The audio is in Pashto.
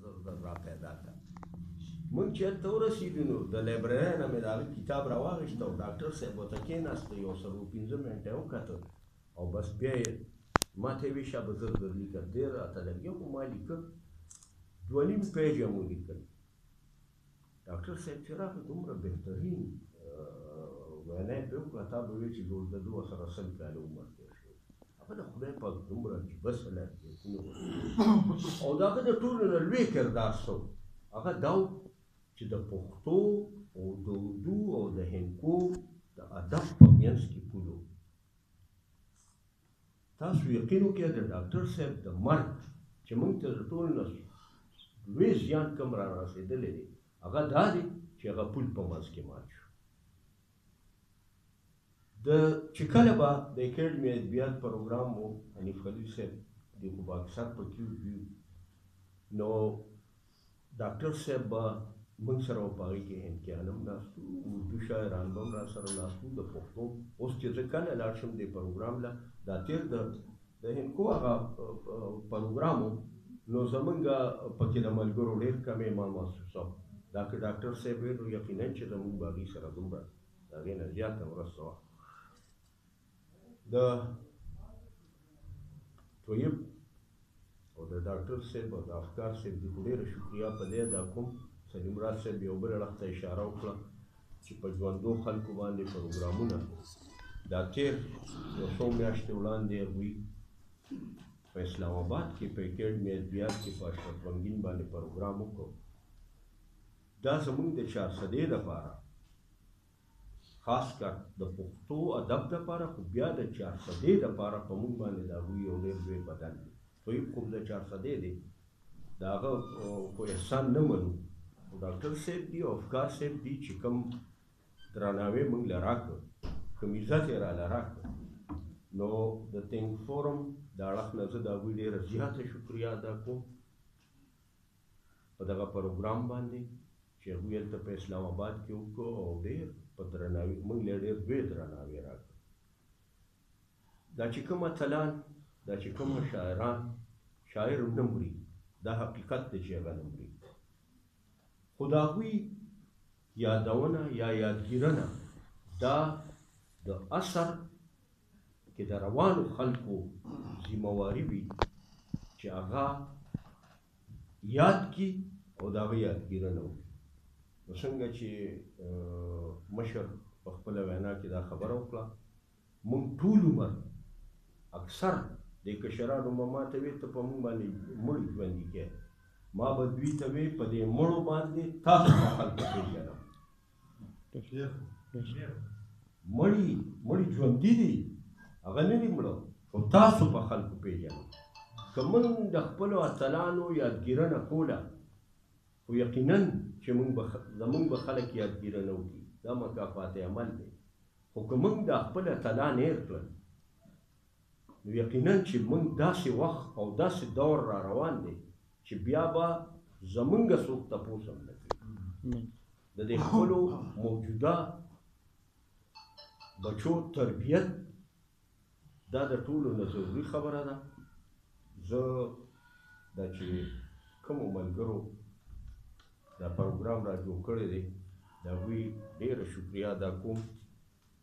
نظر در را پیدا کړ مونږ چې هلته ورسېدو نو د لایبررۍ نه مې د هغه کتاب راواخیست او ډاکټر صاحب ورته کېناسته یو څلور پنځه منټه یې وکتل او بس بیا یې ما ته یې ویې شابه زر زر لیکه ډېر راته لګېږي خو ما لیکل دوه نیم پیجه مو لیکل ډاکټر صاحب چې راغی دومره بهترین وینا یې پرې وکړه، تا به ویل چې له ده دوه سره سل کاله عمر تېر شوی. هغه د خدای پاک دومره عجیبه صلاحیتونه ورکړي او د هغه د ټولو نه لوی کردار څه و؟ هغه دا و چې د پښتو او د اردو او د هندکو د ادب په مینځ کې پول و. تاسو یقین وکړئ د ډاکټر صاحب د مرګ چې موږ ته د ټول نه لوی زیان کوم را رسېدلی دی هغه دا دی چې هغه پول په منځ کې مات شو د چې کله به د اکیډمي ادبیات پروګرام وو حنیف خلیل صاحب د خو به اکثر پکې وي نو ډاکټر صاحب به موږ سره او په هغې کې هندکیان هم ناست وو، اردو شاعران به هم راسره ناست وو، د پښتو اوس چې زه کله لاړ شم دې پروګرام له دا تېر د د هندکو هغه پروګرام و نو زمونږ په کې د ملګرو ډېر کمی ما محسوساو، دا که ډاکټر صاحب وی نو یقینا چې زمونږ به هغوی سره دومره د هغې نه زیاته مرسته وه. د طیب او د ډاکټر صاحب او د افکار صاحب دې خو ډېره شکریا په دې ادا کوم سلیم راز صاحب یو بل اړخ ته اشاره وکړه چې په ژوندو خلکو باندې پروګرامونه دا تېر یو څو میاشتې وړاندې هغوی په اسلام آباد کې په اکیډمي ادبیات کې په اشرف غمګین باندې پروګرام وکړو دا زمونږ د چارسدې لپاره خاص کر د پښتو ادب دپاره خو بیا د چارسدې دپاره په موږ باندې د هغوی یو ډېر لوی بدل دی. طیب خو د چارسدې دی د هغه خو احسان نه منو خو ډاکټر صاحب دي او افکار صاحب دي چې کوم درناوی موږ له راکړ کوم عزت یې راله راکړ نو د تینک فورم د اړخ نه زه د هغوی ډېره زیاته شکریا ادا کوم په دغه پروګرام باندې چې هغوی هلته په اسلام اباد کې وکړو او ډېر په درناوي موږ له ډېر دوې درناوی راکړ دا چې کوم اتلان دا چې کوم شاعران شاعر نه مري دا حقیقت دی چې هغه نه مري خو د هغوی یادونه یا یادګیرنه دا د اثر کې د روانو خلکو ذمه واري وي چې هغه یاد کړي او د هغه یادګیرنه وکړي نو څنګه چې مشر په خپله وینا کې دا خبره وکړه موږ ټول عمر اکثر د کشرانو به ما ته وې ته په موږ باندې مړ ژوندي کې ما به دوی ته وې په دې مړو باندې تاسو به خلک پېژنم مړی مړی ژوندی دی هغه نه دی مړو خو تاسو په خلکو پیژنئ که موږ د خپلو اتلانو یادګیرنه کوله خو یقینا چې موږ به زموږ به خلک یادګیرنه وکړي دا مکافات عمل دی خو که موږ دا خپل اتلان هېر کړل نو یقینا چې مونږ داسې وخت او داسې دور را روان دی چې بیا به زمونږ څوک تپوس هم نه کوي د دې خپلو موجوده بچو تربیت دا د ټولو نه ضروري خبره ده زه دا چې کومو ملګرو دا پروګرام را جوړ کړی دی د هغوی ډېره شکریا ادا کوم